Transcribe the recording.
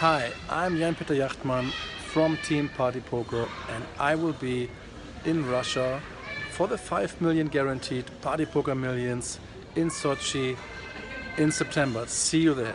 Hi, I'm Jan Peter Jachtmann from Team Party Poker and I will be in Russia for the 5 million guaranteed Party Poker Millions in Sochi in September. See you there.